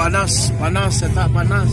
panas panas tak panas.